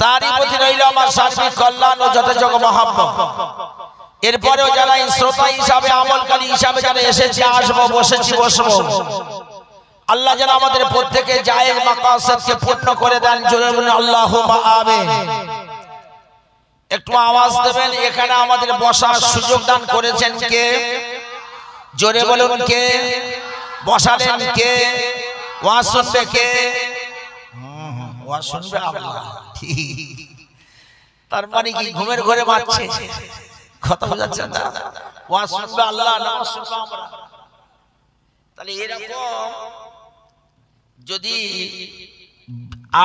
তারই প্রতি রইল আমার সার্বিক কল্যাণ ও যথাযোগ্য মহাব্বত। এরপরেও যারা এই শ্রোতা হিসাবে আমলকারী হিসাবে যারা এসেছে আসব বসেছি বসবো। আল্লাহ যেন আমাদের প্রত্যেকে জায়েজ মাকাসাদকে পূর্ণ করে দেন জোরে বলুন আল্লাহুম্মা আমিন। একটু আওয়াজ দেবেন এখানে আমাদের বসার সুযোগ দান করেছেন কে? জোরে বলুন কে? বসালেন কে? ওয়াজ শুনবে কে? ওয়াজ শুনবে আল্লাহ। তার মানে কি ঘুমের ঘরে মারছে? কথা বোঝাচ্ছেন না ওয়াজ শুনবে আল্লাহ নামাজ শুনবে আমরা। তাহলে এরকম যদি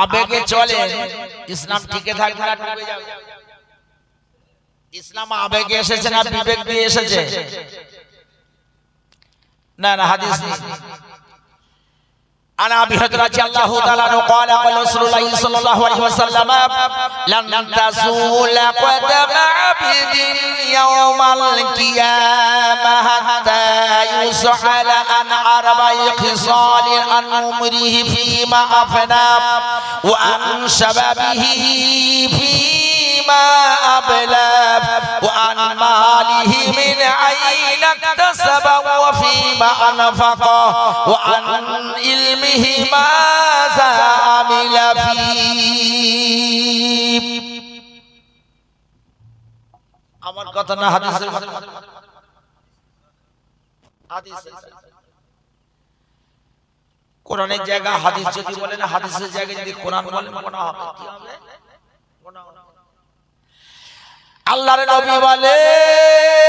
আবেগে চলে ইসলাম টিকে থাকবে না ডুবে যাবে। ইসলাম আবেগে এসেছে না বিবেক দিয়ে এসেছে? না না হাদিস নেই عن أبي الله تعالى قال قال رسول الله صلى الله عليه وسلم لن تزول قدم عبد يوم القيامة حتى يسأل عن أربع خصال عن عمره فيما أفنى وعن شبابه فيما أبلى وعن ماله من أين اكتسب وفيما أنفق وعن علمه ماذا عمل فيه আমার কথা না হাদিসের কথা হাদিসের কোরআনের জায়গা হাদিস যদি বলেন হাদিসের জায়গায় যদি কোরআন বলেন গোনা হবে কি হবে গোনা হবে। আল্লাহর নবী বলেন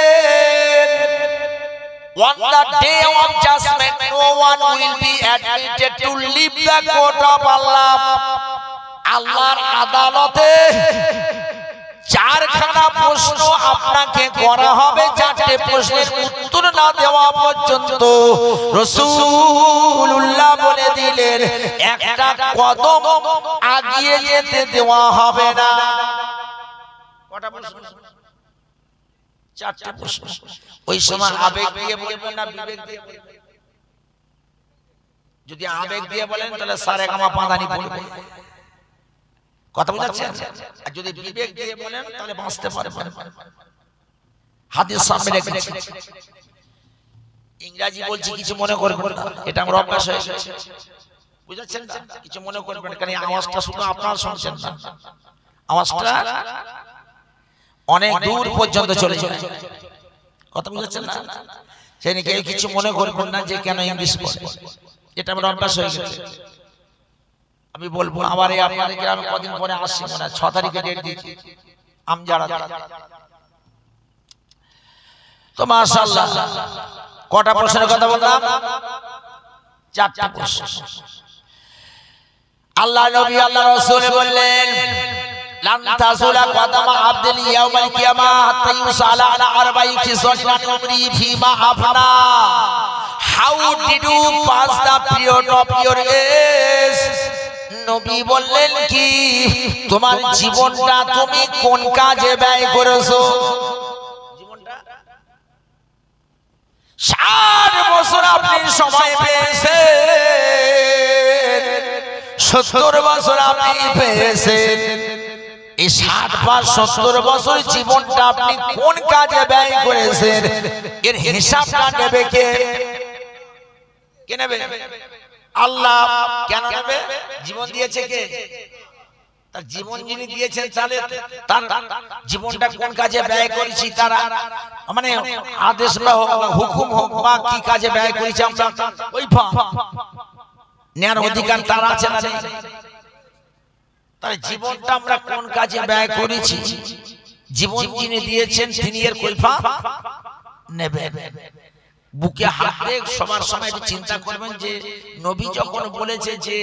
On the day of judgment, no one will be admitted to leave the court of Allah. আল্লাহর আদালতে চারখানা প্রশ্ন আপনাকে করা হবে চারটে প্রশ্নের উত্তর না দেওয়া পর্যন্ত রসুল্লাহ বলে দিলেন একটা কদম আগিয়ে যেতে দেওয়া হবে না কটা প্রশ্ন। চারটে প্রশ্ন। ওই সময় আবেগ দিয়ে বলবেন না বিবেক দিয়ে। যদি আবেগ দিয়ে বলেন তাহলে সারে গামা পাঁদানি পড়বে কথা আর যদি বিবেক দিয়ে বলেন তাহলে বাঁচতে পারবেন। হাতের সামনে রেখেছি। ইংরাজি বলছি কিছু মনে করবেন না। এটা আমার অভ্যাস হয়ে গেছে। বুঝাচ্ছেন কিছু মনে করবেন কারণ আওয়াজটা শুধু আপনারা শুনছেন না। আওয়াজটা অনেক দূর পর্যন্ত চলে যায়। কথা বুঝাচ্ছেন না? সেই নিয়ে কেউ কিছু মনে করবেন না যে কেন ইংলিশ এটা আমার অভ্যাস হয়ে গেছে। আমি বলব আমার এই আপনাদের গ্রামে কদিন পরে আসছি মনে ছ তারিখে ডেট দিয়েছি। আমজারা তো মাশাআল্লাহ কটা প্রশ্নের কথা বললাম? চারটা প্রশ্ন। আল্লাহ নবী আল্লাহ রাসূল বললেন لن تزول قدم عبد يوم القيامة حتى يسأل عن أربع خصال عن عمره فيما أفنى How did you pass the period of your age? নবী বললেন কি তোমার জীবনটা তুমি কোন কাজে ব্যয় করেছো জীবনটা ষাট বছর আপনি সময় পেয়েছেন সত্তর বছর আপনি পেয়েছেন এই ষাট বা সত্তর বছর জীবনটা আপনি কোন কাজে ব্যয় করেছেন? এর হিসাবটা নেবে কে? কে নেবে? আল্লাহ কেন নেবে? জীবন দিয়েছে কে? তার জীবন যিনি দিয়েছেন তাহলে তার জীবনটা কোন কাজে ব্যয় করেছি তারা? মানে আদেশ বা হোক হুকুম হোক বা কি কাজে ব্যয় করেছি আমরা? ওই নেয়ার অধিকার তার আছে না তাহলে জীবনটা আমরা কোন কাজে ব্যয় করেছি? জীবন যিনি দিয়েছেন তিনি এর কৈফা নেবেন। বুকে হাত দিয়ে সবার সময় চিন্তা করবেন যে নবী যখন বলেছে যে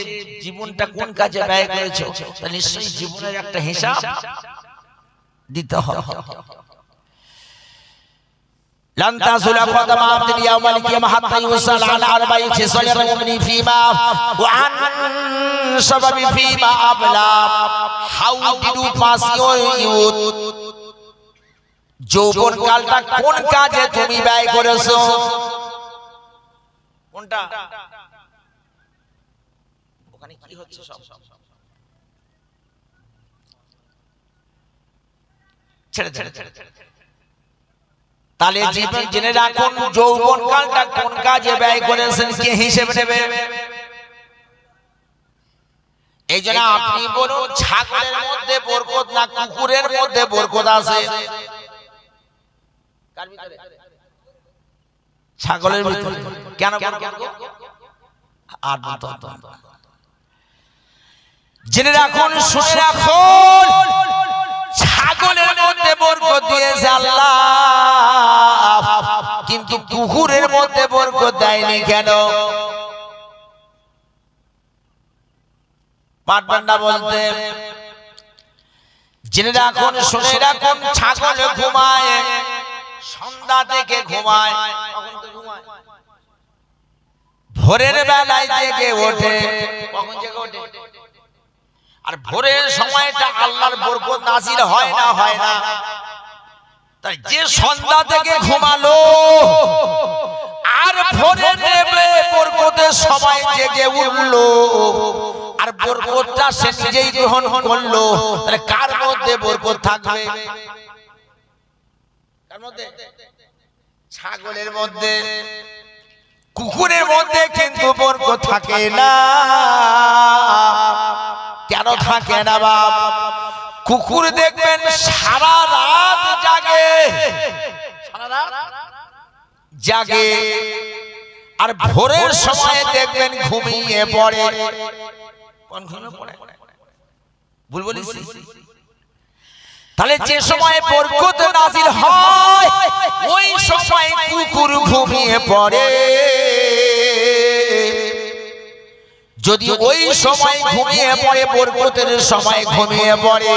জীবনটা কোন কাজে ব্যয় করেছে তা নিশ্চয়ই জীবনের একটা হিসাব দিতে হবে। لن تزول قدم عبد يوم القيامة حتى يوصل على أربع خصال المؤمن فيما وعن سبب فيما أبلى How did you pass your youth? যৌবন কালটা কোন কাজে তুমি ব্যয় করেছো কোনটা ওখানে কি হচ্ছে সব ছেড়ে ছেড়ে ছেড়ে তাহলে জীবন জেনে রাখুন যৌবন কালটা কোন কাজে ব্যয় করেছেন কে হিসেবে নেবে? এই জন্য আপনি বলুন ছাগলের মধ্যে বরকত না কুকুরের মধ্যে বরকত আছে? ছাগলের ভিতরে। কেন আর। জেনে রাখুন শুনে রাখুন। ছাগলের মধ্যে বরকত দিয়েছে আল্লাহ। কিন্তু কুকুরের মধ্যে বরকত দেয়নি কেন? পারবেন না বলতে, জেনে রাখুন, শুনে রাখুন, ছাগল ঘুমায়, সন্ধ্যা থেকে ঘুমায় ঘুমায়? ভোরের বেলায় জেগে ওঠে, কখন জেগে ওঠে? আর ভোরের সময়টা আল্লাহর বরকত নাজিল হয় না হয় না। তাই যে সন্ধ্যা থেকে ঘুমালো আর ভোরে নেবে বরকতের সময় জেগে উঠল। আর বরকতটা সে নিজেই গ্রহণ করল। তাহলে কার মধ্যে বরকত থাকবে? কার মধ্যে? ছাগলের মধ্যে। কুকুরের মধ্যে কিন্তু বরকত থাকে না। কেন থাকে না বাপ? কুকুর দেখবেন সারা রাত জাগে। জাগে। আর ভোরের সময় দেখবেন ঘুমিয়ে পড়ে। কোন ঘুমিয়ে পড়ে। ভুল বলিস? তাহলে যে সময় বরকত নাজিল হয় ওই সময় কুকুর ঘুমিয়ে পড়ে। যদি ওই সময় ঘুমিয়ে পড়ে বরকতের সময় ঘুমিয়ে পড়ে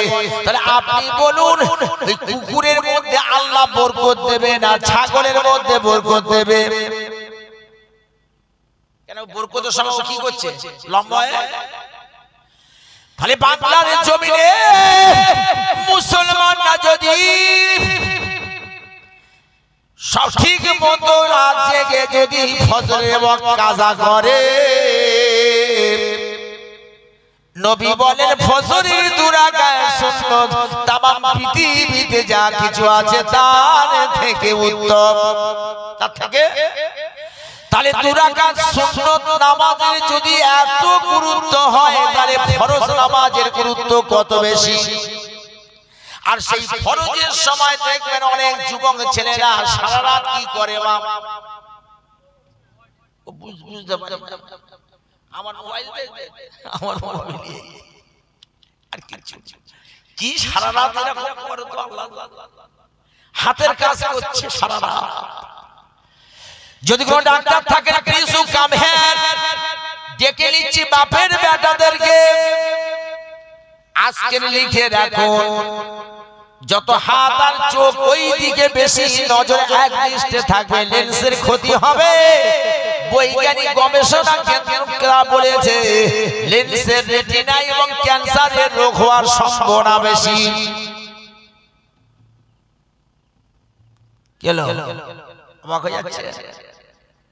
তাহলে আপনি বলুন ওই কুকুরের মধ্যে আল্লাহ বরকত দেবে না ছাগলের মধ্যে বরকত দেবে? কেন বরকতের সময় কি করছে? লম্বা তাহলে বাংলার জমিনে মুসলমানরা যদি সঠিক মতো রাত জেগে যদি ফজরের ওয়াক্ত কাজা করে নবী বলেন ফজরের দুরাগায় সুন্নত তামাম পৃথিবীতে যা কিছু আছে তার থেকে উত্তম। তার থেকে? তাহলে দুরাকাত সুন্নত নামাজের যদি এত গুরুত্ব হয় তাহলে ফরজ নামাজের গুরুত্ব কত বেশি? আর সেই ফরজের সময় দেখবেন অনেক যুবক ছেলেরা সারা রাত কি করে মা? বুঝতে পারে। আমার মোবাইল দেখবে, আমার মোবাইল। আর কিছু না। কি সারা রাত এরকম করে তো আল্লাহ হাতের কাজ করছে সারা রাত। যদি কোনো ডাক্তার থাকে কিছু কাম হ্যাঁ ডেকে নিচ্ছি বাপের বেটাদেরকে। আজকে লিখে রাখুন। যত হাত আর চোখ ওই দিকে বেশি নজর এক দৃষ্টে থাকবে লেন্সের ক্ষতি হবে। বৈজ্ঞানিক গবেষণা কেন্দ্ররা বলেছে লেন্সের রেটিনা এবং ক্যান্সারের রোগ হওয়ার সম্ভাবনা বেশি।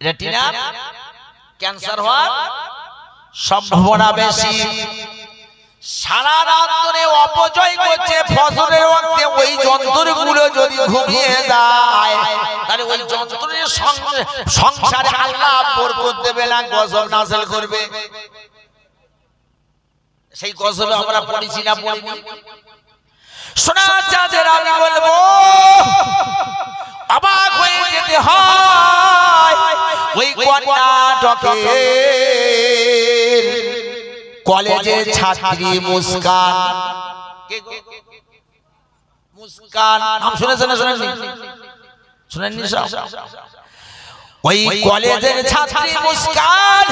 রেটিনা ক্যান্সার হওয়ার সম্ভাবনা বেশি। সারা রাত ধরে অপচয় করছে ফসলের ওয়াক্তে, ওই যন্ত্রগুলো যদি ঘুমিয়ে যায়, তাহলে ওই যন্ত্রের সংসারে আল্লাহ বরকত দেবে না, গজব নাজেল করবে। সেই গজবে আমরা পড়েছি না পড়িনি? শোনা চাঁদের আমি বলব, অবাক হয়ে যেতে হয়, ওই কর্ণাটকে কলেজের ছাত্রী মুস্কান। মুস্কান। নাম শুনেছেন না। শুনেননি শুনেননি ওই কলেজের ছাত্রী মুস্কান।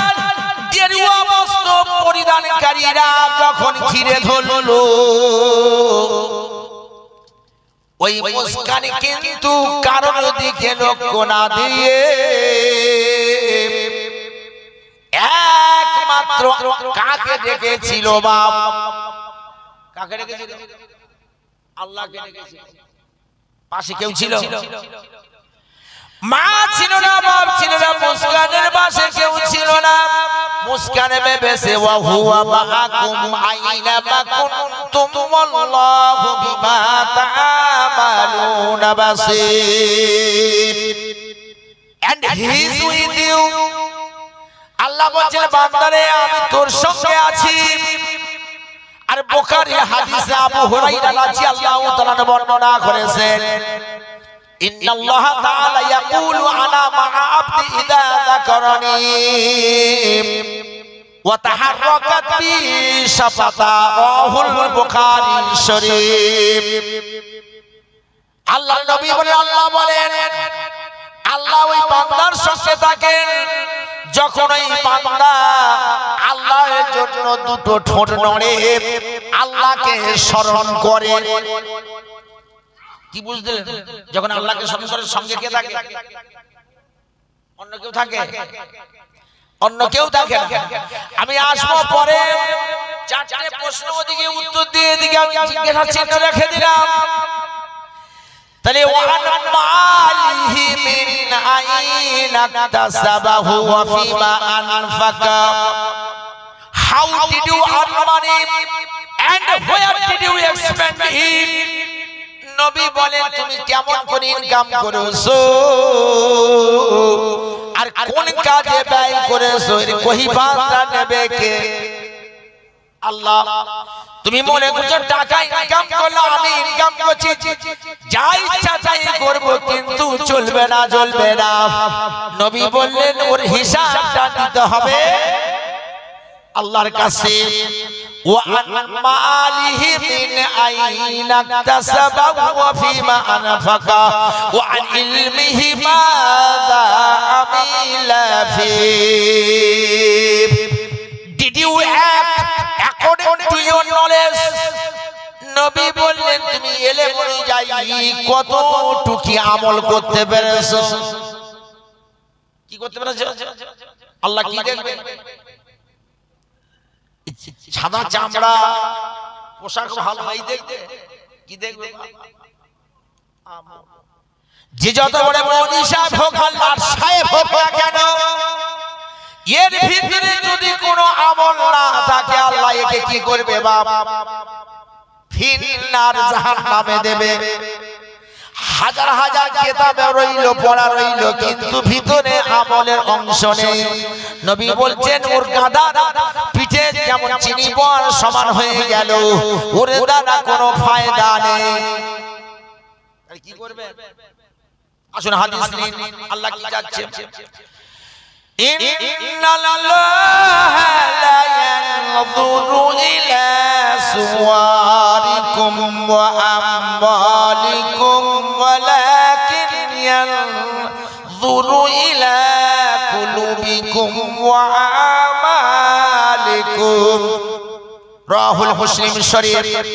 গেরুয়া বস্ত্র পরিধানকারীরা যখন ঘিরে ধরলো। ওই মুস্কান কিন্তু কারোর দিকে লক্ষ্য না দিয়ে একমাত্র কাকে ডেকেছিল বাপ? কাকে ডেকেছিল? আল্লাহকে ডেকেছিল। পাশে কেউ ছিল? মা ছিল না, বাপ ছিল না, মুস্কানের পাশে কেউ ছিল না। মুস্কান ভেবেছে ওয়া হুয়া আইনা মা কুনতুম ওয়াল্লাহু বিমা তা'মালুনা বাসীর। And he is with you. আল্লাহ বলছেন বান্দারে আমি তোর সঙ্গে আছি। আর বোকার হাদিসে আবু হুরাইরা রাদিয়াল্লাহু তাআলা বর্ণনা করেছেন। ইন্নাল্লাহ তাআলা ইয়াকুলু আনা মা আবদি ইদা যাকারানি ওয়া তাহাররাকাত বি শাফাতা রাহুল বুখারী শরীফ। আল্লাহ নবী বলে আল্লাহ বলেন আল্লাহ ওই বান্দার সঙ্গে থাকেন। যখন ওই বান্দা আল্লাহর জন্য দুটো ঠোঁট নড়ে, আল্লাহকে স্মরণ করে। কি বুঝলেন? যখন আল্লাহকে স্মরণ করে, সঙ্গে কে থাকে? অন্য কেউ থাকে? অন্য কেউ থাকে আমি আসব পরে। চারটে প্রশ্ন ওদিকে, উত্তর দিয়ে এদিকে আমি জিজ্ঞাসা চিহ্ন রেখে দিলাম। তাহলে ওয়ান মালিহি মিন আইনা তাসাবাহু ওয়া ফিমা আনফাকা। How did you earn money and where did you expend it নবী বলেন, তুমি কেমন করে ইনকাম করেছ? আর কোন কাজে ব্যয় করেছ? এর কহিবাটা নেবে কে? আল্লাহ তুমি মনে করছো টাকা ইনকাম করলো আমি ইনকাম করছি যা ইচ্ছা তাই করবো কিন্তু চলবে না চলবে না নবী বললেন ওর হিসাবটা দিতে হবে আল্লাহর কাছে وعن ماله من أين اكتسبه وفيما أنفقه وعن علمه ماذا عمل فيه Did you act নবী বললেন, তুমি এলে অনুযায়ী কতটুকি আমল করতে পেরেছ? কি করতে পেরেছ? আল্লাহ কি দেখবে সাদা চামড়া, পোশাক ভালো দেখবে কি দেখবে? যে যত বড় সাহেব হোক, আল্লাহর সাহেব হোক এর ভিতরে যদি কোনো আমল না থাকে, আল্লাহ একে কি করবে বাপ? ফিন্নার জাহান নামে দেবে। হাজার হাজার কেতাবে রইল, পড়া রইল, কিন্তু ভিতরে আমলের অংশ নেই। নবী বলছেন, ওর গাদা পিঠে যেমন চিনি পর সমান হয়ে গেল। ওর দ্বারা কোনো ফায়দা নেই। কি করবে? আসুন, হাদিস নিন। আল্লাহ কি যাচ্ছে إن الله لا ينظر إلى صوركم وأموالكم ولكن ينظر إلى قلوبكم وأعمالكم. رواه المسلم الشريف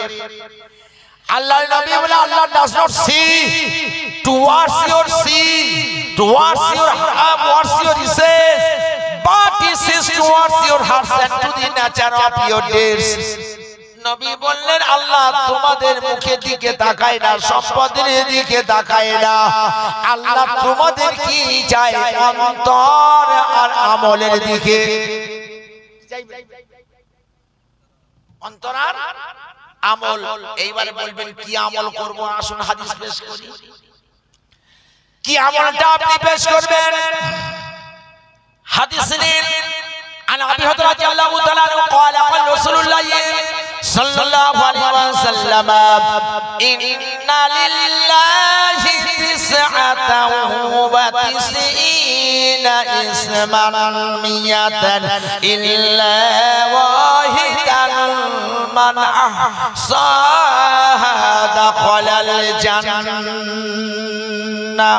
Allah Nabi Allah does not see towards your see towards your arm towards your says but he sees towards your hearts and to the nature of your deeds নবী বললেন, আল্লাহ তোমাদের মুখের দিকে তাকায় না, সম্পদের দিকে তাকায় না। আল্লাহ তোমাদের কি চায়? আর আমলের দিকে। অন্তর আমল। এইবারে বলবেন, কি আমল করব? আসুন, হাদিস পেশ করি। কি আমলটা আপনি পেশ করবেন হাদিস নিন عن ابي هريره رضي الله تعالى عنه قال قال رسول الله صلى الله عليه وسلم ان لله تسعه وتسعين اسما مئه الا واحدا من দখলাল জান্না الجنة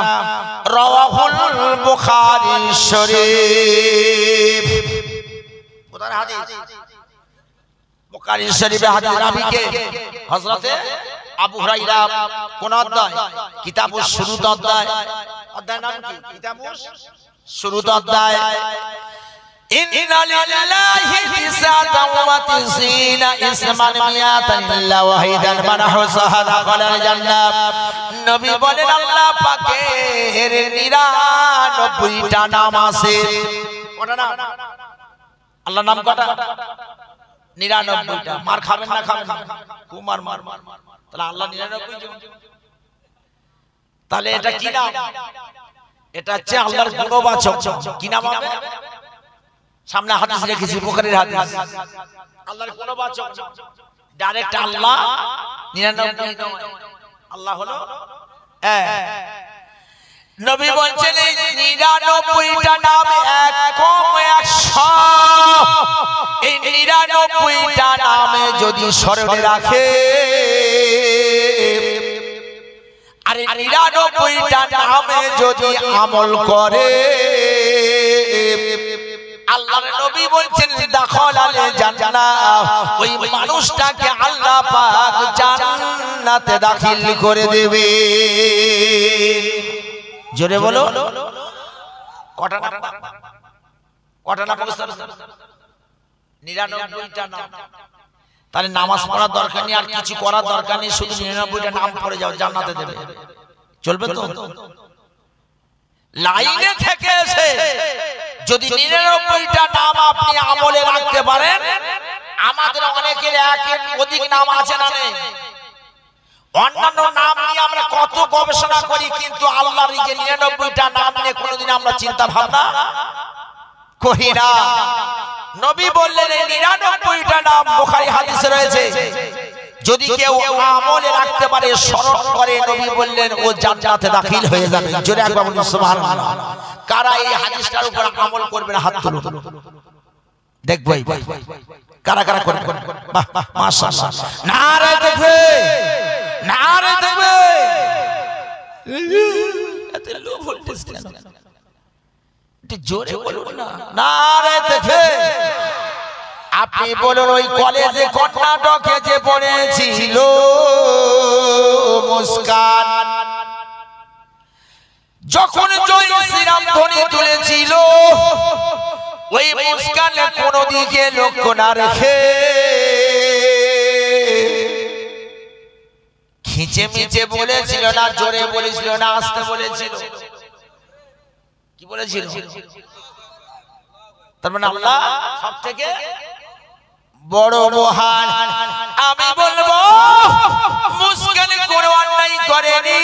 رواه البخاري الشريف হাদিস? বুখারী শরীফে হাদিস রাবিকে। হযরতে আবু হুরাইরা কোন অধ্যায়? কিতাবুস শুরুত অধ্যায়। অধ্যায় নাম কি? কিতাবুস শুরুত অধ্যায়। إن لله تسعة وتسعين اسما مئة إلا واحدا من حصاها دخل الجنة নবী বলেন আল্লাহ পাকের নিরানব্বইটা নাম আছে কটা নাম আল্লাহ নাম কটা নিরানব্বইটা মার খাবেন না খাবেন না কুমার মার মার মার তাহলে আল্লাহ নিরানব্বই জন তাহলে এটা কি নাম এটা হচ্ছে আল্লাহর গুণবাচক কি নাম হবে সামনে হাদিস রেখেছি বুখারীর হাদিস। আল্লাহর গুণবাচক ডাইরেক্ট আল্লাহ নিরানব্বই নয়। আল্লাহ হলো নবী বলছেন এই নিরানব্বইটা নাম এক কম একশো। এই নিরানব্বইটা নামে যদি স্মরণে রাখে। আরে নিরানব্বইটা নামে যদি আমল করে। জোরে বলো। তাহলে নামাজ পড়ার দরকার নেই, আর কিছু করার দরকার নেই, শুধু নিরানব্বইটা নাম পড়ে যাও, জান্নাতে দেবে। চলবে তো? লাইনে থেকে এসে যদি নিরানব্বইটা নাম আপনি আমলে রাখতে পারেন আমাদের অনেকের একের অধিক নাম আছে না নেই। অন্যান্য নাম নিয়ে আমরা কত গবেষণা করি কিন্তু আল্লাহর এই যে নিরানব্বইটা নাম নিয়ে কোনোদিন আমরা চিন্তা ভাবনা করি না। নবী বললেন এই নিরানব্বইটা নাম বোখারি হাদিসে রয়েছে। যদি কেউ আমলে রাখতে পারে স্মরণ করে নবী বললেন ও জান্নাতে দাখিল হয়ে যাবে। জোরে একবার বলুন সুবহানাল্লাহ। কারা এই হাদিসটার উপর আমল করবে না হাত তুলুন। দেখব এই কারা কারা করবে? বাহ বাহ মাশাআল্লাহ। নারে দেখবে। নারে দেখবে। এত লো ভোল্টেজ কেন? একটু জোরে বলুন না। নারে দেখবে। আপনি বলুন, ওই কলেজে কর্ণাটকে যে পড়েছিল মুস্কান, যখন জয় শ্রীরাম ধ্বনি তুলেছিল, ওই মুস্কানে কোন দিকে লক্ষ্য না রেখে খিচে মিচে বলেছিল না, জোরে বলেছিল না, আসতে বলেছিল। কি বলেছিল? তার মানে আল্লাহ সব থেকে বড় মহান। আমি বলব, মুস্কান কোনো অন্যায় করেনি।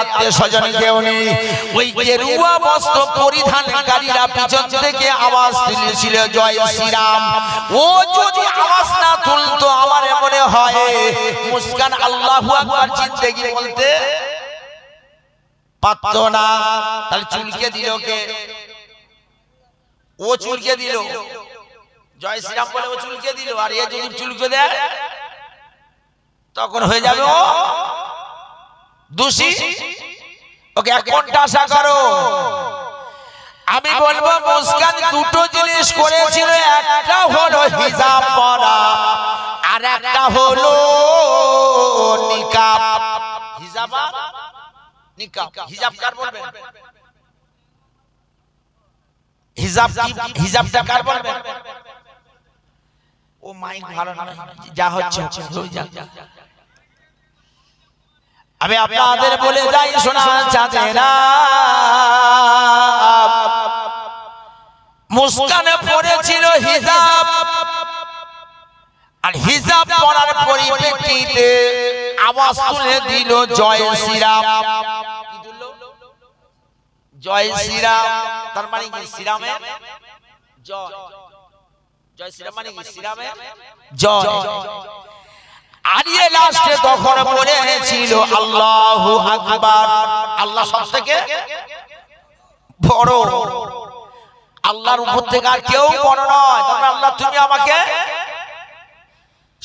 আত্মীয় স্বজন কেউ নেই। ওই থেকে আওয়াজ জয় ও যদি না তুলতো, আমার মনে হয় মুস্কান আল্লাহু আকবার জিন্দেগি বলতে পারতো না। তাহলে চুলকে দিল কে? ও চুলকে দিল। জয় শ্রীরাম বলে ও চুলকে দিল। আর এ যদি চুলকে দেয়, তখন হয়ে যাবে ও দোষী। ওকে, এক ঘণ্টা আশা করো। আমি বলব, মুস্কান দুটো জিনিস করেছিল। একটা হলো হিজাব পরা, আর একটা হলো নিকাব। হিজাব নিকাব হিজাব কার বলবেন হিজাব হিজাবটা কার বলবেন ও মাইক ভালো না যা হচ্ছে আমি আপনাদের বলে যাই শোনা চাঁদেরা মুস্কানে পড়েছিল হিজাব। আর হিজাব পড়ার পরিপ্রেক্ষিতে আওয়াজ তুলে দিল, জয় শ্রীরাম। জয় শ্রীরাম। তার মানে কি শ্রীরামের জয়। শ্রীরাম মানে কি শ্রীরামের জয়। আরিয়ে লাস্টে তখন বলেছিল আল্লাহু আকবার। আল্লাহ সব থেকে বড়। আল্লাহর উপর থেকে আর কেউ বড় নয়। তবে আল্লাহ, তুমি আমাকে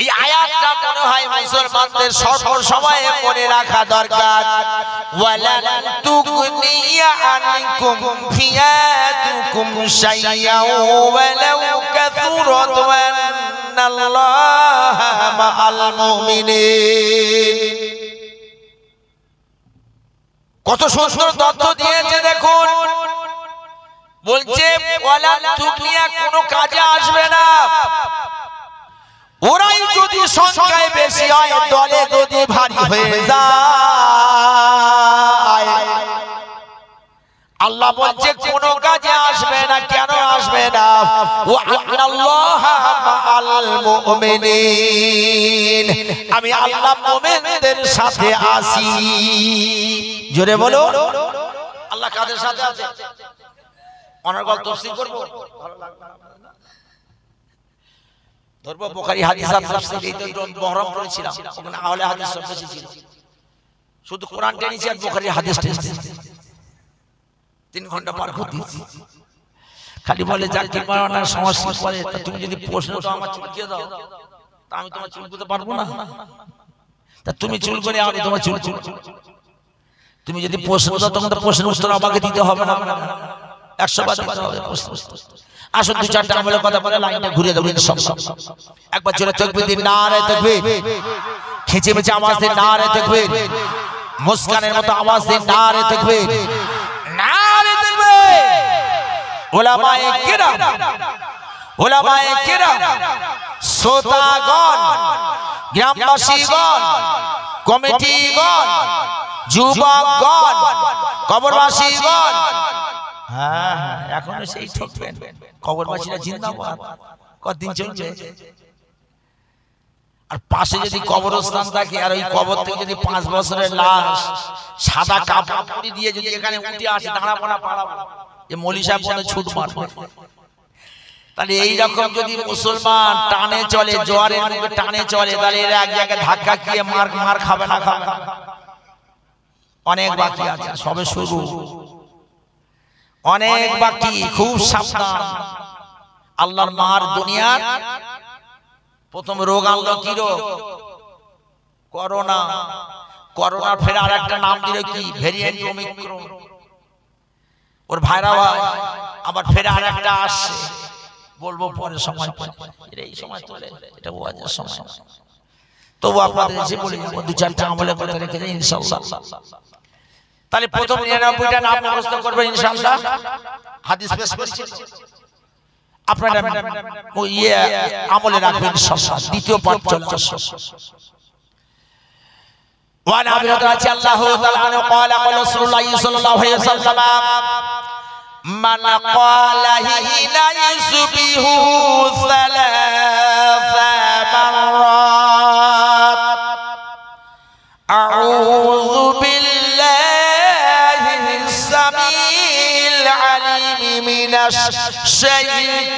এই আয়াতটা মনে হয় মুসলমানদের সর্ব সময়ে মনে রাখা দরকার। ওয়ালান তুগনিয়া আনকুম ফিয়াতুকুম শাইয়্যা ওয়ালাউ ওয়ান্নাল্লাহা মাআল মুমিনিন। কত সুন্দর তথ্য দিয়েছে দেখুন। বলছে, ওয়ালান তুগনিয়া কোনো কাজে আসবে না। ওরাই যদি সংখ্যায় বেশি হয়, দলে যদি ভারী হয়ে যায়। আল্লাহ বলছে, কোন কাজে আসবে না, কেন আসবে না? ও আমি আল্লাহ মুমিনদের সাথে আছি। জোরে বলো। আল্লাহ কাদের সাথে আছে? অনর্গল তফসিল করব? ভালো লাগবে ধরবো বোখারি হাদিস মহরম করেছিলাম। ওখানে আহলে হাদিস সব বেশি ছিল। শুধু কোরআন টেনেছি আর বোখারি হাদিস টেনেছি তিন ঘণ্টা পার করে। দিয়েছি খালি বলে যা কি মারানোর সমস্যা তা তুমি যদি প্রশ্ন তো আমার চুলকিয়ে দাও। তা আমি তোমার চুলকুতে পারব না। তা তুমি চুল করে আমি তোমার চুল চুল তুমি যদি প্রশ্ন দাও তখন তো প্রশ্নের উত্তর আমাকে দিতে হবে না। একশো বার দিতে হবে প্রশ্ন আসুন দু চারটা আমলের কথা বলে লাইনটা ঘুরে দেবো ইনশাআল্লাহ একবার জোরে তকবীর দিন না রে তকবীর। খেচে মেচে আওয়াজ দিন না রে তকবীর। মুস্কানের মতো আওয়াজ দিন না রে তকবীর। না রে তকবীর। ওলামায়ে কিরাম। ওলামায়ে কিরাম। শ্রোতাগণ গ্রামবাসীগণ কমিটিগণ যুবকগণ কবরবাসীগণ হ্যাঁ হ্যাঁ এখনও সেই ঠকবেন কবরবাসীরা জিন্দাবাদ। কতদিন চলবে আর পাশে যদি কবরস্থান থাকে আর ওই কবর থেকে যদি পাঁচ বছরের লাশ সাদা কাপড় দিয়ে যদি এখানে উঠে আসে দাঁড়া পড়া পাড়াবো যে মলি সাহেব মনে ছুট মারবে। তাহলে এইরকম যদি মুসলমান টানে চলে জোয়ারের মুখে টানে চলে তাহলে এরা এক জায়গায় ধাক্কা খেয়ে মার মার খাবে না। খাবে অনেক বাকি আছে সবে শুরু। অনেক বাকি খুব সাবধান। আল্লাহর মার দুনিয়ার প্রথম রোগ আল্লাহ কি রোগ করোনা। করোনা ফের আর একটা নাম দিল কি? ভেরিয়েন্ট ওমিক্রন ওর ভাইরা হয় আবার ফের আর একটা আসছে বলব পরে সময় এই সময় তোলে এটা ওয়াজের সময়। তবু আপনাদের এসে বলে দু চারটা আমলে কথা রেখে যাই ইনশাল্লাহ তাহলে প্রথম নিরানব্বইটা নাম মুখস্থ করবেন ইনশাআল্লাহ হাদিস পেশ করেছি আপনারা ও ইয়ে আমলে রাখবেন ইনশাআল্লাহ দ্বিতীয় পাঠ চলে আসো وعن ابي هريره رضي الله تعالى عنه قال قال رسول الله صلى الله عليه وسلم من قال حين يصبح ثلاث مرات أعوذ بالله من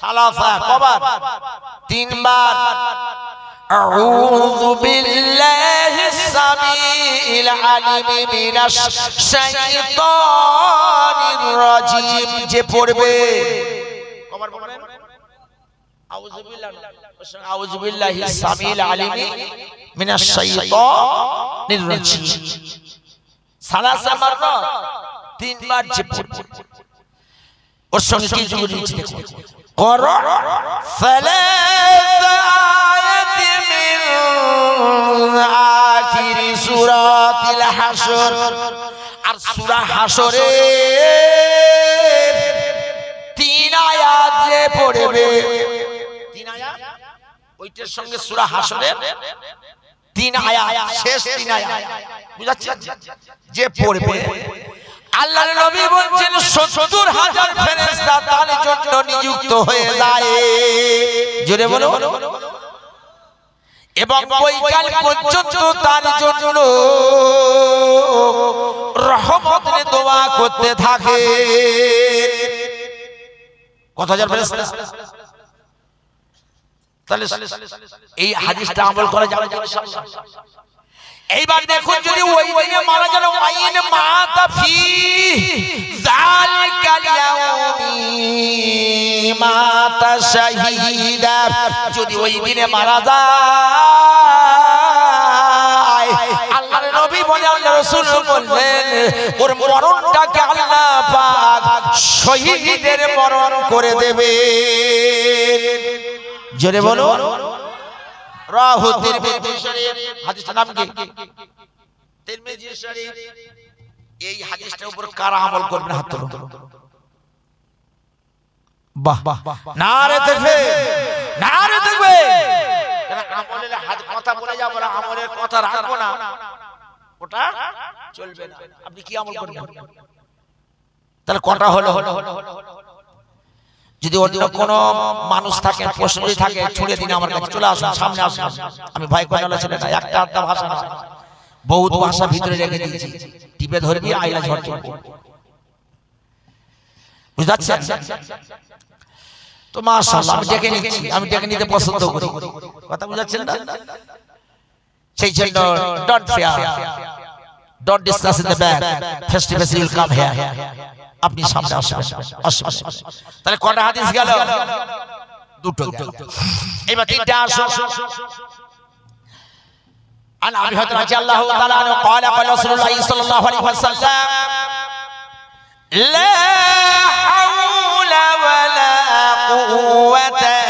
সালাসা কবার তিনবার أعوذ بالله السميع العليم من الشيطان الرجيم যে পড়বে أعوذ بالله السميع العليم من الشيطان الرجيم ثلاث مرات তিনবার যে পড়বে ওর সঙ্গে কি যোগ দিয়েছি দেখুন قرأ ثلاث آيات من آخر سورة الحشر আর সূরা হাসরে তিন আয়াত যে পড়বে তিন আয়াত ওইটার সঙ্গে সূরা হাসরের তিন আয়াত শেষ তিন আয়াত বুঝাচ্ছেন যে পড়বে আল্লাহর নবী বলছেন 70 হাজার ফেরেশতা তার জন্য নিযুক্ত হয়ে যায়। জোরে বলো। এবং বৈকাল পর্যন্ত তার জন্য রহমতের দোয়া করতে থাকে। কত হাজার ফেরেশতা? তাহলে এই হাদিসটা আমল করা যাবে এইবার দেখুন যদি ওই দিনে মারা গেল আইন মাতা ফি যালিকাল ইয়াউমি মাতা শাহীদা যদি ওই দিনে মারা যায়, আল্লাহর নবী বলে আল্লাহ রাসূল বললেন, ওর মরণটাকে আল্লাহ পাক শহীদের মরণ করে দেবে জোরে বলো রাহু তিরমিজি শরীফ হাদিসটার নাম কি? তিরমিজি শরীফ। এই হাদিসটার উপর কারা আমল করবেন হাত তুলুন বাহ নারে দেখবে নারে দেখবে। আমলের হাত কথা বলে যাব না আমলের কথা রাখব না। ওটা চলবে না। আপনি কি আমল করবেন? তাহলে কটা হলো হলো হলো? যদি অন্য কোনো মানুষ থাকে, প্রশ্ন যদি থাকে, ছুড়ে দিন আমার কাছে, চলে আসুন, সামনে আসুন। আমি করে না ছেলে না, একটা আধটা ভাষা না। বহুত ভাষা ভিতরে রেখে দিয়েছি। টিপে ধরবি, আইলা ঝড় চলবে। বুঝতে তো মাশাআল্লাহ, আমি ডেকে নিচ্ছি, আমি ডেকে নিতে পছন্দ করি। কথা বুঝাচ্ছেন না? সেই জন্য don't fear don't discuss in the back face to face will come here আপনি সামনে আসবেন আসবেন তাহলে কটা হাদিস গেল দুটো গেল এবার তিনটা আসো عن ابي هريره رضي الله تعالى عنه قال قال رسول الله صلى الله عليه وسلم لا حول ولا قوه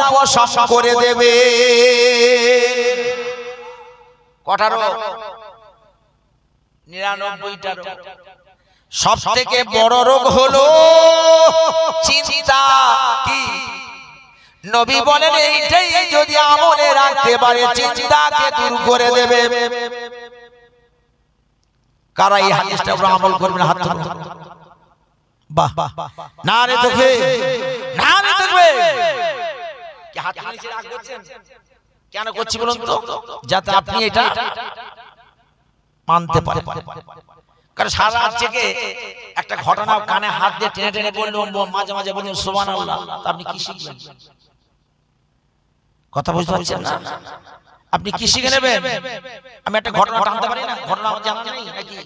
উপশম করে দেবে। কটা রোগ। নিরানব্বইটা সব থেকে বড় রোগ হলো চিন্তা। কি নবী বলেন এইটাই যদি আমলে রাখতে পারে চিন্তাকে দূর করে দেবে। কারা এই হাদিসটা উপর আমল করবেন? হাত তুলুন বাহ না রে দেখবে না রে দেখবে কি হাত নিচে রাখ করছেন? কেন করছি বলুন তো? যাতে আপনি এটা মানতে পারেন। কারণ সারা রাত থেকে একটা ঘটনা কানে হাত দিয়ে টেনে টেনে বললেন মাঝে মাঝে বললেন সোমান আল্লাহ আপনি কি শিখলেন? কথা বুঝতে পারছেন না? আপনি কি শিখে নেবেন? আমি একটা ঘটনা টানতে পারি না? ঘটনা আমার জানা নেই নাকি?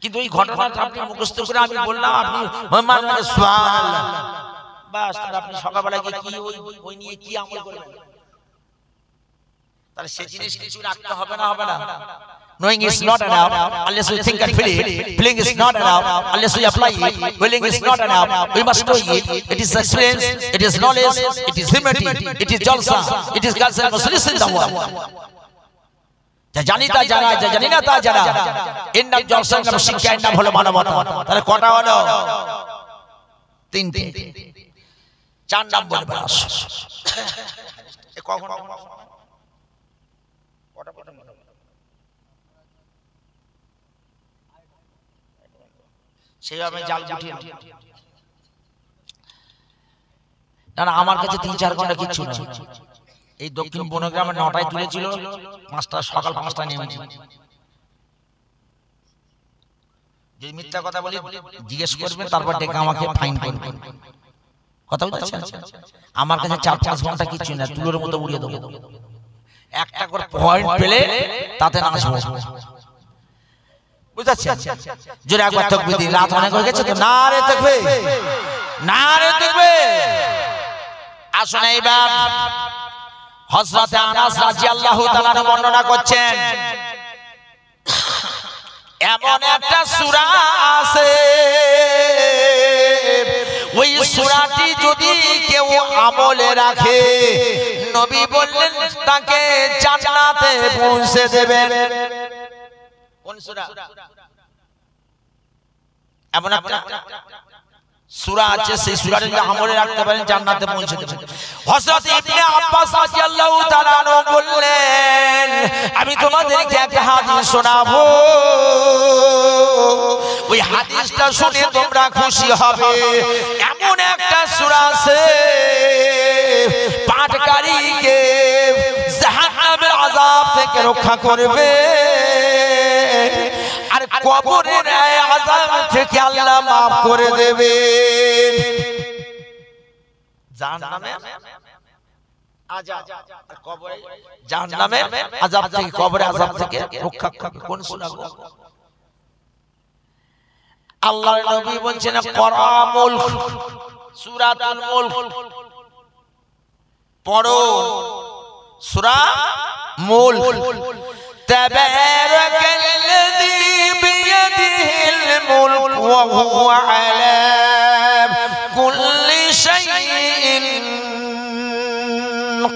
কিন্তু ওই ঘটনাটা আপনি মুখস্থ করে আমি বললাম আপনি মানে সুবহানাল্লাহ। বাস তাহলে আপনি সকালবেলা গিয়ে কি ওই ওই নিয়ে কি আমল করবেন তাহলে সেই জিনিস কিছু রাখতে হবে না হবে না Knowing is not enough unless we think and feel it. Feeling is not enough unless we apply it. Willing is not enough. We must know it. It is experience. It is knowledge. It is humility. It is jalsa. It is God's must listen the word. যা জানি তা জানা যা জানি না তা জানা এর নাম জলসার নাম শিক্ষা এর নাম হলো মানবতা তাহলে কটা হলো তিনটে চার নাম বলে কখন? কটা কটা? সেইভাবে জাল গুটিয়ে না না আমার কাছে তিন চার ঘণ্টা কিচ্ছু না এই দক্ষিণ বনগ্রামে নটায় তুলেছিল পাঁচটা সকাল পাঁচটায় নেমেছি যদি মিথ্যা কথা বলি জিজ্ঞেস করবেন তারপর ডেকে আমাকে ফাইন করবেন কথা বুঝছেন আমার কাছে চার পাঁচ ঘণ্টা কিছু না তুলোর মতো উড়িয়ে দেবো। একটা করে পয়েন্ট পেলে তাতে বুঝতে জোরে একবার দিন। রাত অনেক হয়ে গেছে তো? না রে না রে আসুন এইবার। হযরতে আনাস রাদিয়াল্লাহু তাআলা বর্ণনা করছেন, এমন একটা সূরা আছে। ওই সূরাটি যদি কেউ আমলে রাখে নবী বললেন তাকে জান্নাতে পৌঁছে দেবেন কোন সূরা? এমন একটা সূরা আছে সেই সূরাটা যদি আমলে রাখতে পারেন জান্নাতে পৌঁছে দেবেন হযরত ইবনে আব্বাস রাদিয়াল্লাহু তাআলা বললেন আমি তোমাদেরকে একটা হাদিস শোনাবো। ওই হাদিসটা শুনে তোমরা খুশি হবে। এমন একটা সূরা আছে পাঠকারীকে জাহান্নামের আযাব থেকে রক্ষা করবে। আর কবরের আযাব থেকে আল্লাহ maaf করে দেবেন। জাহান্নামে জাহান্নামের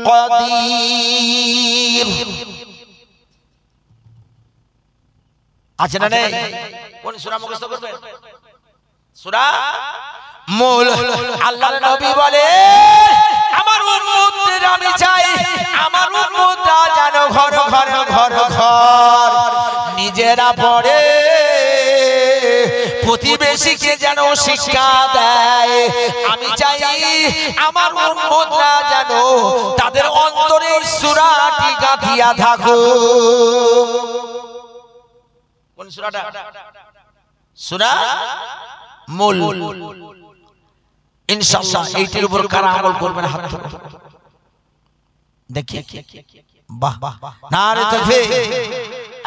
قدير আছে না নেই কোন সূরা মুখস্থ করবে সূরা মূল আল্লাহর নবী বলে আমার উম্মতদের আমি চাই আমার উম্মতরা যেন ঘর ঘর ঘর ঘর নিজেরা পড়ে প্রতিবেশীকে যেন শিক্ষা দেয়। আমি চাই আমার উম্মতরা যেন তাদের অন্তরে সূরাটি গাঁথিয়া থাকুক। কোন সূরাটা? সূরা মূল। ইনশাআল্লাহ এইটির উপর দেখি। বাহ। না রে তাকবীর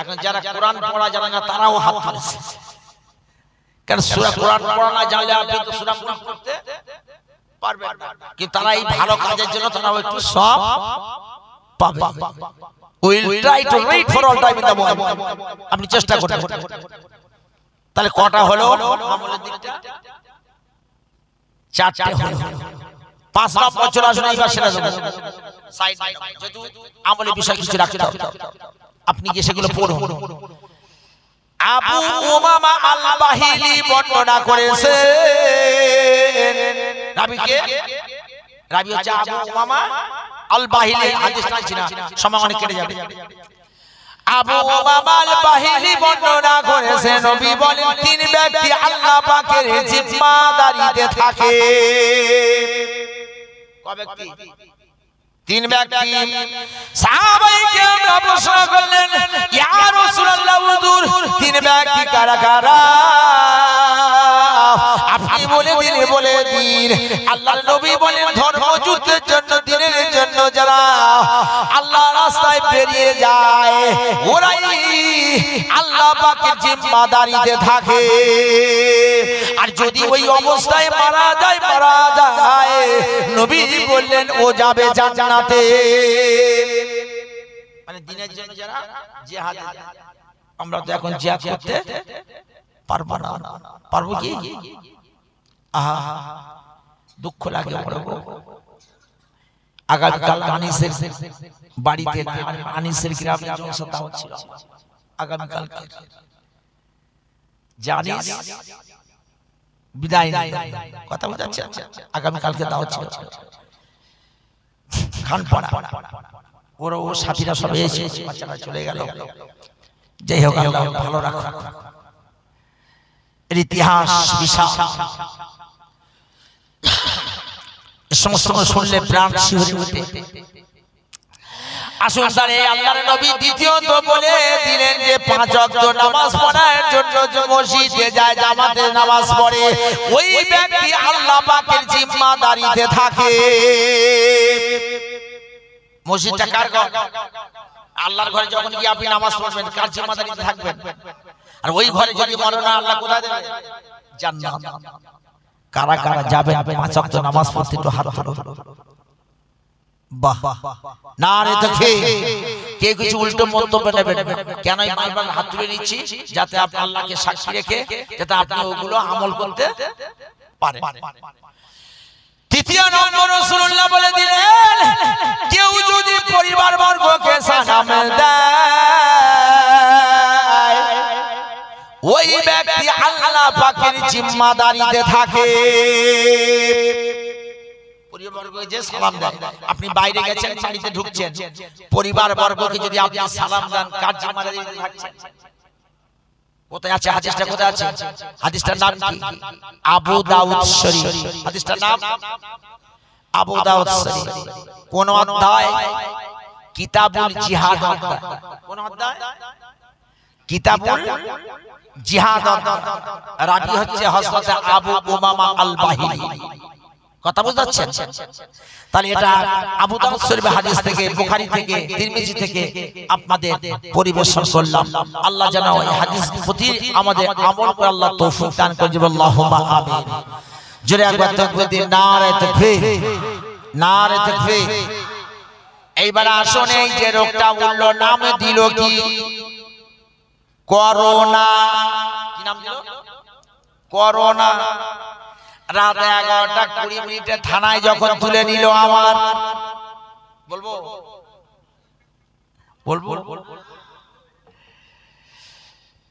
এখন যারা কোরআন পড়া জানে না, তারাও হাত তুলেছে কারণ সূরা কোরআন পড়া না জানলে আপনি তো সূরা কোরআন পড়তে পারবেন না। কিন্তু তারা এই ভালো কাজের জন্য তারাও একটু সব পাবে। Will try to read for all time in the morning আপনি চেষ্টা করবেন তাহলে কটা হলো? আমলের দিকটা? চারটে হলো। পাঁচ নম্বর চলে আসুন এইবার সেটা সাইড যেহেতু আমলের বিষয় কিছু রাখতে হবে। আপনি গিয়ে সেগুলো পড়ুন। আবু উমামা আল বর্ণনা করেছে রাবিকে রাবি হচ্ছে আবু উমামা আল বাহিলি হাদিসটা ছিল সময় অনেক কেটে যাবে। আবু উমামাল বাহিনী বর্ণনা করেছে নবী বলেন তিন ব্যক্তি আল্লাহ পাকের জিম্মাদারিতে থাকে। কয় ব্যক্তি তিন ব্যক্তি। সাহাবাইকে আমরা প্রশ্ন করলেন ইয়া আপনি বলে দিন বলে দিন। আল্লাহর নবী বলেন ধর্ম যুদ্ধের জন্য, দিনের জন্য যারা আল্লাহ রাস্তায় বেরিয়ে যায়, ওরাই আল্লাহ জিম্মাদারিতে থাকে। আর যদি ওই অবস্থায় মারা যায় মারা যায়। নবী বললেন, ও যাবে জান্নাতে। মানে দিনের জন্য যারা যায়। আমরা তো এখন জিহাদ করতে পারব না। পারব কি? আহা। দুঃখ লাগে গো। আগামীকাল আনিসের বাড়িতে আনিসের গ্রামে জলসা দাওয়াত ছিল আগামীকাল জানিস বিদায় কথা বুঝাচ্ছে আগামীকালকে দাওয়াত ছিল খানপাড়া। ওরা ও সাথীরা সব এসে বাচ্চারা চলে গেল। যাই হোক আল্লাহ ভালো রাখো এর ইতিহাস বিশাল। সমস্ত শুনলে প্রাণ শিহরে ওঠে আসুন তাহলে আল্লাহর নবী বলে দিলেন যে, পাঁচ ওয়াক্ত নামাজ পড়ার জন্য মসজিদে যায় জামাতে নামাজ পড়ে, ওই ব্যক্তি আল্লাহ পাকের জিম্মাদারিতে থাকে। মসজিদটা কার আল্লাহর ঘরে যখন গিয়ে আপনি নামাজ পড়বেন, কার জিম্মাদারিতে থাকবেন? আর ওই ঘরে যদি মরনা আল্লাহ কোথায় দেবে? জান্নাত। কারা কারা যাবেন? পাঁচ ওয়াক্ত নামাজ পড়তে একটু হাত তুলুন বাহ। না রে তো কে কিছু উল্টো মন্তব্য নেবেন? কেন আমি বারবার হাত তুলে নিচ্ছি? যাতে আপনি আল্লাহকে সাক্ষী রেখে, যাতে আপনি ওগুলো আমল করতে পারেন। তৃতীয় নম্বর রসুল্লাহ বলে দিলেন, কেউ যদি পরিবার বর্গকে সালাম ওই ব্যক্তি আল্লাহ পাকের জিম্মাদারিতে থাকে। পরিবারবর্গকে সালাম দেয়, আপনি বাইরে গেছেন, বাড়িতে ঢুকছেন পরিবার বর্গকে যদি আপনি সালাম দেন, কার জিম্মাদারিতে থাকছেন? কোথায় আছে? হাদিসটা কোথায় আছে? হাদিসটার নাম আবু দাউদ শরীফ। হাদিসটার নাম? আবু দাউদ শরীফ। কোন অধ্যায়? কিতাবুল জিহাদ অধ্যায়। কোন অধ্যায়? হচ্ছে হযরত আবু উমামা আল বাহিনী কথা বুঝতে পারছেন? তাহলে এটা আবু দাউদ শরীফের হাদিস থেকে বুখারী থেকে তিরমিজি থেকে আপনাদের পরিবেশন করলাম। আল্লাহ যেন এই হাদিস প্রতি আমাদের আমল করে আল্লাহ তৌফিক দান করে আল্লাহুম্মা আমিন। জোরে একবার তাকবীর দিন নারে তাকবীর। নারে তাকবীর। এইবার আসুন এই যে রোগটা বলল নাম দিল কি? করোনা। কি নাম দিল? করোনা রাত এগারোটা কুড়ি মিনিটে থানায় যখন তুলে নিল আমার। বলব? বলব?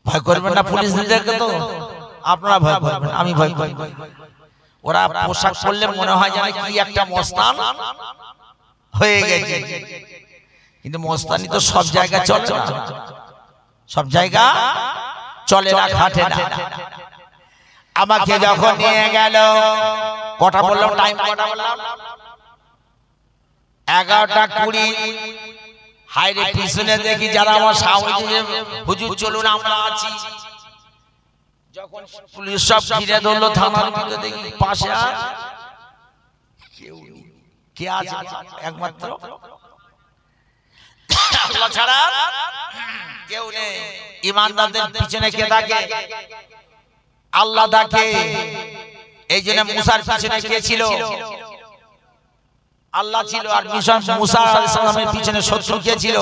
ভয় করবেন না, পুলিশ তো। আপনারা ভয় করবেন, আমি ভয় করি। ওরা পোশাক পরলে মনে হয় যেন কি একটা মস্তান হয়ে গেছে। কিন্তু মস্তানি তো সব জায়গায় চলে না। সব জায়গা চলে না খাটে না। আমাকে যখন নিয়ে গেল কটা বললাম টাইম কটা বললাম এগারোটা কুড়ি। হাইরে পিছনে দেখি যারা আমার সামনে হুজুর চলুন আমরা আছি। যখন পুলিশ সব ঘিরে ধরলো থানার ভিতরে দেখি পাশে কেউ কে আছে? একমাত্র? আল্লাহ ছাড়া কেউ নেই। ইমানদারদের পিছনে কে থাকে? আল্লাহ ডাকে এই জন্য মুসার পিছনে কে ছিল? আল্লাহ ছিল আর মিশন মুসা আলাইসালামের পিছনে শত্রু কে ছিল?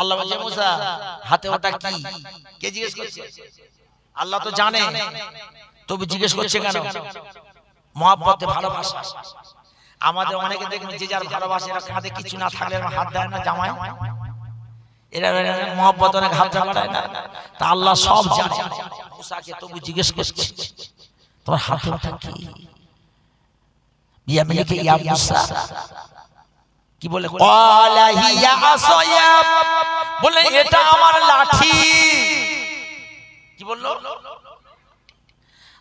আল্লাহ বলছে মুসা হাতে ওটা কি? কে? জিজ্ঞেস করছে? আল্লাহ তো জানে। তবে জিজ্ঞেস করছে কেন? মহাব্বতে ভালোবাসা। আমাদের অনেকে দেখবেন যে যার ভালোবাসে এরা কাঁধে কিছু না থাকলে হাত দেয় না জামায় এরা মহব্বত অনেক হাত না তা আল্লাহ সব জানে। মুসাকে তবু জিজ্ঞেস করছে। তোমার হাতে কি? ইয়া মিলিকে ইয়া মুসা। কি বলে ক্বালা হিয়া আসয়া বলে এটা আমার লাঠি। কি বলল?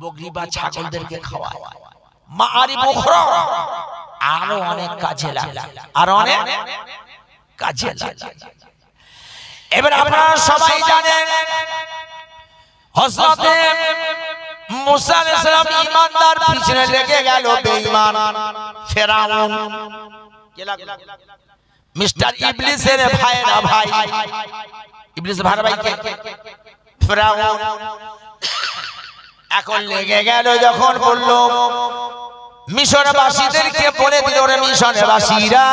বগরি বা ছাগলদেরকে খাওয়াই মা আরি অনেক কাজে লাগে। আরও অনেক কাজে লাগে। এবার আপনারা সবাই জানেন হযরতে মুসা আলাইহিস সালাম ঈমানদার পিছনে লেগে গেল বেঈমান। ফেরাউন। কে লাগল? মিস্টার ইবলিসের ভাইরা ভাই। ইবলিসের ভাইরা ভাই কে? ফেরাউন। এখন লেগে গেল যখন বলল মিশরবাসীদেরকে বলে দিল রে মিশরবাসীরা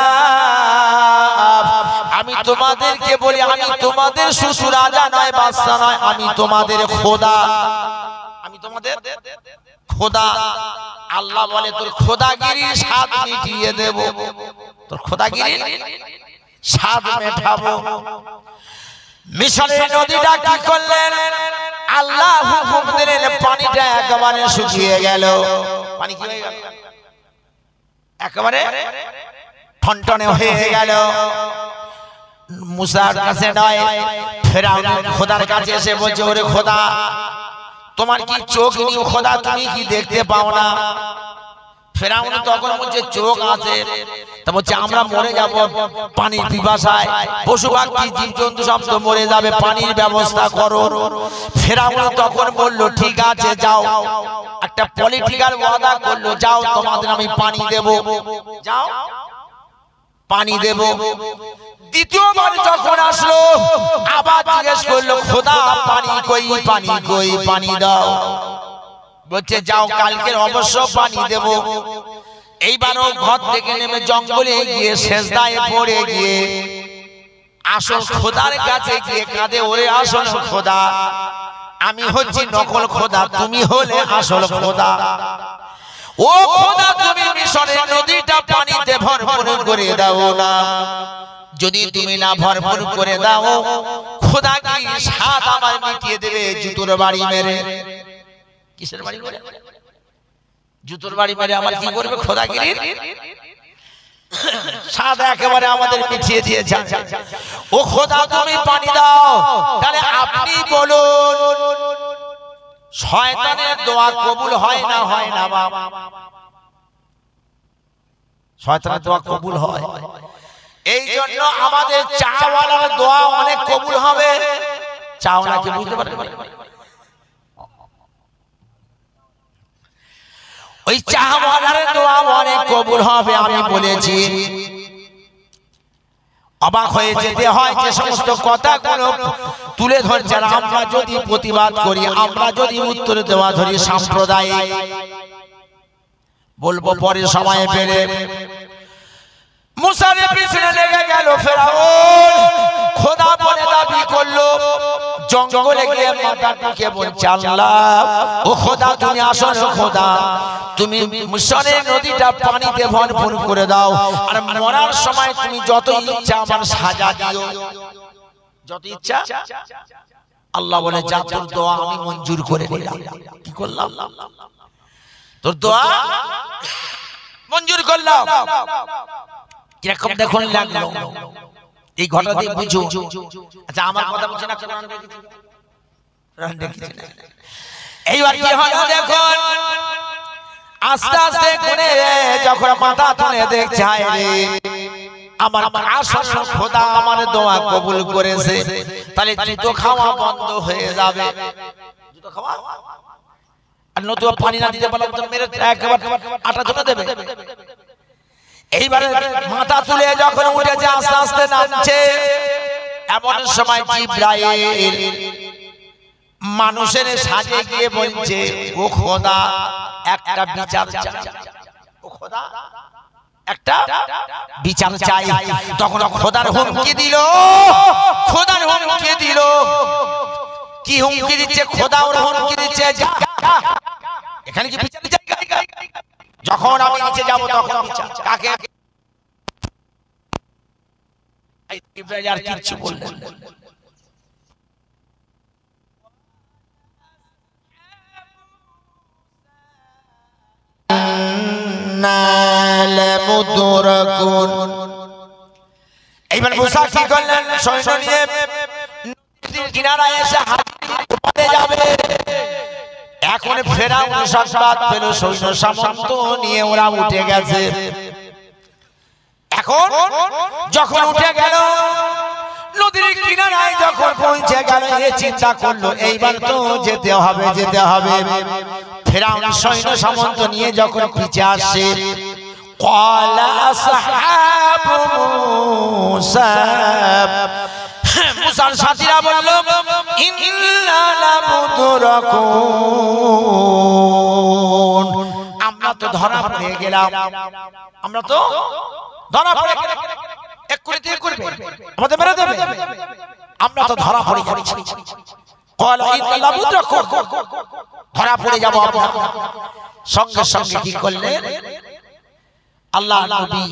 আমি তোমাদেরকে বলি আমি তোমাদের শ্বশুর রাজা নয় বাদশা নয় আমি তোমাদের খোদা। আমি তোমাদের খোদা। আল্লাহ বলে তোর খোদাগিরির স্বাদ মিটিয়ে দেব। তোর খোদাগিরির স্বাদ মেটাবো। মিশরের নদীটা কি করলেন? আল্লাহ হুকুম দিলেন, পানিটা একেবারে শুকিয়ে গেল। পানি কি হয়ে গেল? একেবারে ঠনটনে হয়ে গেল। মুসার কাছে নয় ফেরাউন খোদার কাছে এসে বলছে, ওরে খোদা, তোমার কি চোখ নিয়ে খোদা, তুমি কি দেখতে পাও না? ফেরাউন তখন বলছে চোখ আছে। তা বলছে আমরা মরে যাব পানির পিপাসায়। পশু পাখি জীবজন্তু সব তো মরে যাবে পানির ব্যবস্থা করো। ফেরাউন তখন বলল ঠিক আছে যাও। একটা পলিটিক্যাল ওয়াদা করল যাও তোমাদের আমি পানি দেব। যাও। পানি দেব। দ্বিতীয়বার যখন আসলো আবার জিজ্ঞেস করল খোদা পানি কই পানি কই পানি দাও। বলছে, যাও, কালকের অবশ্য পানি দেব। এইবারও ঘর থেকে নেমে জঙ্গলে গিয়ে শেষদায় পড়ে গিয়ে আসল খোদার কাছে গিয়ে কাঁদে, ওরে আসল খোদা, আমি হচ্ছি নকল খোদা, তুমি হলে আসল খোদা। ও খোদা, তুমি মিশরের নদীটা পানিতে ভরপুর করে দাও না। যদি তুমি না ভরপুর করে দাও, খোদা কি স্বাদ আমার মিটিয়ে দেবে জুতোর বাড়ি মেরে? কিসের বাড়ি মেরে জুতোর বাড়ি মেরে আমার কি করবে? আমাদের মিটিয়ে দিয়ে যায় ও খোদা আপনি শয়তানের কবুল হয় না হয় না শয়তানের কবুল হয়। এই জন্য আমাদের চাওয়ালার দোয়া অনেক কবুল হবে। চাও না বুঝতে পারেন ওই চাওয়ালার দোয়া অনেক কবুল হবে, আমি বলেছি। অবাক হয়ে যেতে হয় যে সমস্ত কথাগুলো তুলে ধরছেন আমরা যদি প্রতিবাদ করি, আমরা যদি উত্তর দেওয়া ধরি সাম্প্রদায়িক। বলব পরে সময় পেলে। মুসারের পিছনে লেগে গেল ফেরাউন। খোদা বলে দাবি করল জঙ্গলে গিয়ে মাথা টুকে বলছে আল্লাহ ও খোদা তুমি আসো খোদা তুমি মিশরের নদীটা পানিতে ভরপুর করে দাও আর মরার সময় তুমি যত ইচ্ছা আমার সাজা দিও যত ইচ্ছা আল্লাহ বলে যা তোর দোয়া আমি মঞ্জুর করে নিলাম। কি করলাম? তোর দোয়া মঞ্জুর করলাম। কীরকম দেখুন লাগল। এই ঘটনা দিয়ে বুঝো আচ্ছা আমার কথা বলছে না কোরআন দেখেছি। কোরআন দেখেছি। না। এইবার কি হলো দেখুন আস্তে আস্তে করে যখন মাথা তুলে দেখছে রে আমার আসল খোদা আমার দোয়া কবুল করেছে তাহলে জুতো খাওয়া বন্ধ হয়ে যাবে। জুতো খাওয়া? আর নতুন পানি না দিতে পারলাম মেরে একবার আটা ধরে দেবে। এইবারে মাথা তুলে যখন উঠেছে, আস্তে আস্তে নামছে। এমন সময় জিব্রাইল মানুষের সাজে গিয়ে বলছে, ও খোদা, একটা বিচার একটা বিচার চাই। তখন খোদার হুমকি দিল। খোদার হুমকি দিল। কি হুমকি দিচ্ছে? খোদা ওর হুমকি দিচ্ছে। এখানে কি বিচার যখন আমি নিচে যাব তখন কাকে? আর কিচ্ছু বললেন এইবার মুসা কি করলেন? সৈন্য নিয়ে কিনারায় এসে হাতে যাবে। এখন ফেরাউন সংবাদ পেল সৈন্য সামন্ত নিয়ে ওরা উঠে গেছে এখন যখন উঠে গেল নদীর কিনারায় যখন পৌঁছে গেল এ চিন্তা করলো এইবার তো যেতে হবে যেতে হবে ফেরাউন সৈন্য সামন্ত নিয়ে যখন পিছে আসে قال أصحاب موسى মুসার সাথীরা বলল ইন্না লামুদরাকুন আমরা তো ধরা পড়ে গেলাম। আমরা তো ধরা পড়ে গেলাম। আমরা তো ধরা পড়ে যাচ্ছি। ধরা পড়ে যাব সঙ্গে সঙ্গে কি করলেন? আল্লাহ নবী